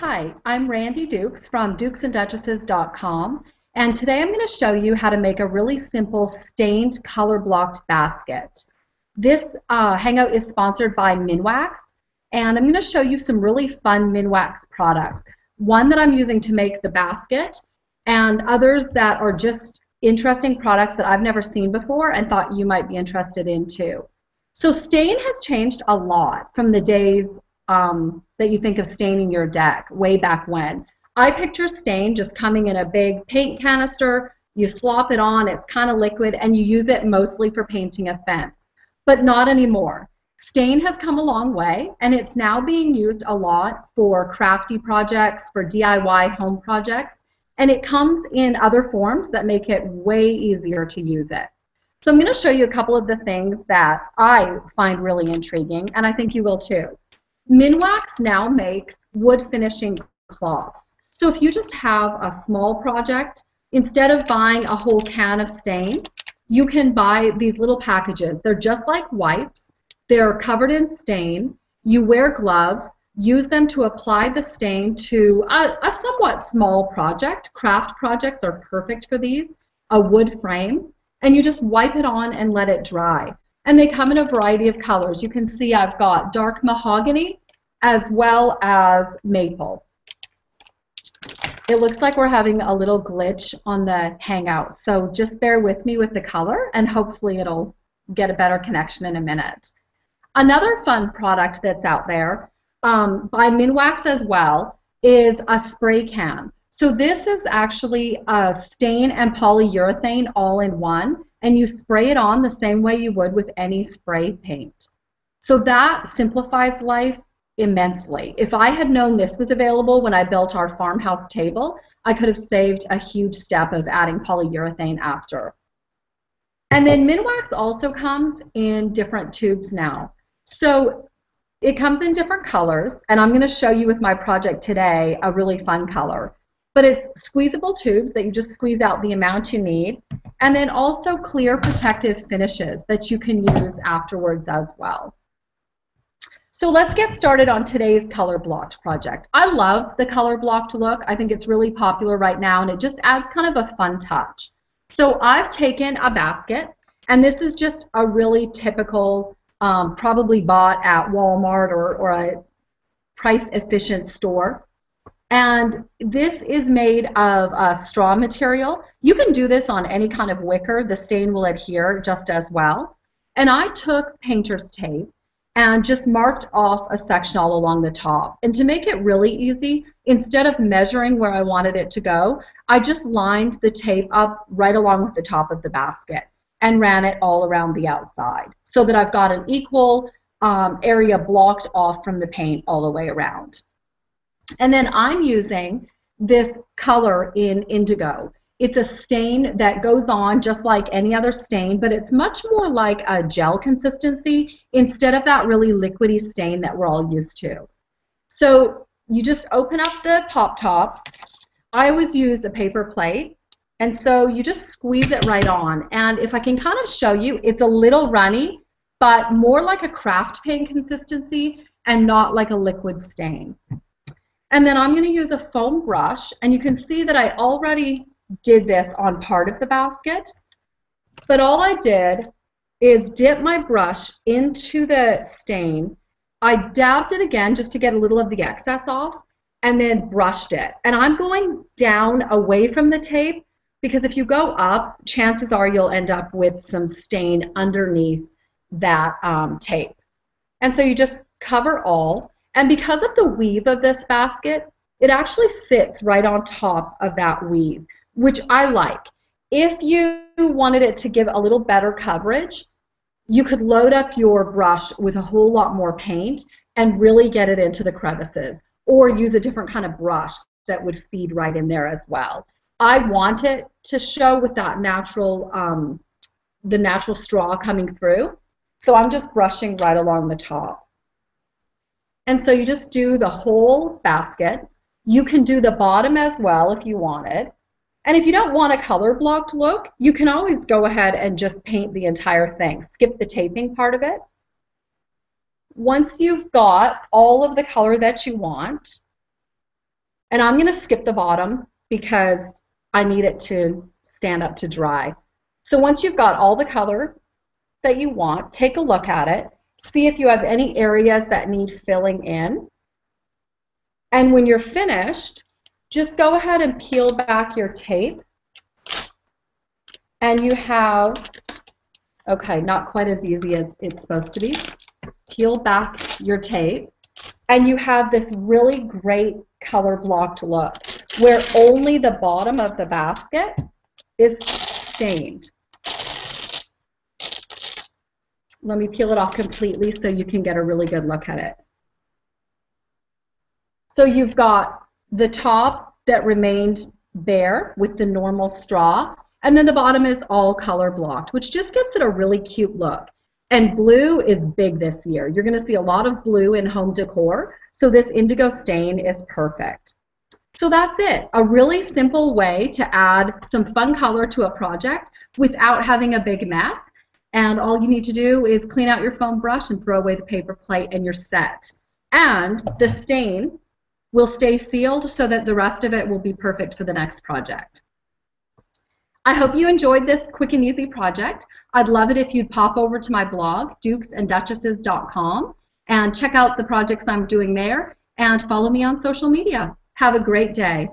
Hi, I'm Randi Dukes from dukesandduchesses.com and today I'm going to show you how to make a really simple stained color blocked basket. This uh, hangout is sponsored by Minwax and I'm going to show you some really fun Minwax products. One that I'm using to make the basket and others that are just interesting products that I've never seen before and thought you might be interested in too. So stain has changed a lot from the days um, that you think of staining your deck way back when. I picture stain just coming in a big paint canister, you slop it on, it's kind of liquid, and you use it mostly for painting a fence. But not anymore. Stain has come a long way, and it's now being used a lot for crafty projects, for DIY home projects, and it comes in other forms that make it way easier to use it. So I'm going to show you a couple of the things that I find really intriguing, and I think you will too. Minwax now makes wood finishing cloths. So if you just have a small project, instead of buying a whole can of stain, you can buy these little packages. They're just like wipes. They're covered in stain. You wear gloves. Use them to apply the stain to a, a somewhat small project. Craft projects are perfect for these. A wood frame. And you just wipe it on and let it dry. And they come in a variety of colors. You can see I've got dark mahogany as well as maple. It looks like we're having a little glitch on the Hangout, so just bear with me with the color and hopefully it'll get a better connection in a minute. Another fun product that's out there um, by Minwax as well is a spray can. So this is actually a stain and polyurethane all in one and you spray it on the same way you would with any spray paint. So that simplifies life immensely. If I had known this was available when I built our farmhouse table, I could have saved a huge step of adding polyurethane after. And then Minwax also comes in different tubes now. So it comes in different colors, and I'm going to show you with my project today a really fun color. But it's squeezable tubes that you just squeeze out the amount you need, and then also clear protective finishes that you can use afterwards as well. So let's get started on today's color blocked project. I love the color blocked look. I think it's really popular right now and it just adds kind of a fun touch. So I've taken a basket and this is just a really typical, um, probably bought at Walmart or, or a price efficient store. And this is made of a straw material. You can do this on any kind of wicker. The stain will adhere just as well. And I took painter's tape and just marked off a section all along the top. And to make it really easy, instead of measuring where I wanted it to go, I just lined the tape up right along with the top of the basket and ran it all around the outside so that I've got an equal um, area blocked off from the paint all the way around. And then I'm using this color in indigo. It's a stain that goes on just like any other stain, but it's much more like a gel consistency instead of that really liquidy stain that we're all used to. So you just open up the pop top. I always use a paper plate. And so you just squeeze it right on. And if I can kind of show you, it's a little runny, but more like a craft paint consistency and not like a liquid stain. And then I'm going to use a foam brush, and you can see that I already did this on part of the basket, but all I did is dip my brush into the stain. I dabbed it again just to get a little of the excess off, and then brushed it. And I'm going down away from the tape because if you go up, chances are you'll end up with some stain underneath that um, tape. And so you just cover all. And because of the weave of this basket, it actually sits right on top of that weave, which I like. If you wanted it to give a little better coverage, you could load up your brush with a whole lot more paint and really get it into the crevices, or use a different kind of brush that would feed right in there as well. I want it to show with that natural, um, the natural straw coming through, so I'm just brushing right along the top. And so you just do the whole basket. You can do the bottom as well if you wanted. And if you don't want a color blocked look, you can always go ahead and just paint the entire thing. Skip the taping part of it. Once you've got all of the color that you want, And I'm going to skip the bottom because I need it to stand up to dry. So once you've got all the color that you want, take a look at it, see if you have any areas that need filling in. And when you're finished, just go ahead and peel back your tape. And you have, okay, not quite as easy as it's supposed to be. Peel back your tape. And you have this really great color blocked look where only the bottom of the basket is stained. Let me peel it off completely so you can get a really good look at it. So you've got the top that remained bare with the normal straw, and then the bottom is all color blocked, which just gives it a really cute look. And blue is big this year. You're going to see a lot of blue in home decor, so this indigo stain is perfect. So that's it, a really simple way to add some fun color to a project without having a big mess. And all you need to do is clean out your foam brush and throw away the paper plate and you're set. And the stain will stay sealed so that the rest of it will be perfect for the next project. I hope you enjoyed this quick and easy project. I'd love it if you'd pop over to my blog, dukesandduchesses.com, and check out the projects I'm doing there and follow me on social media. Have a great day.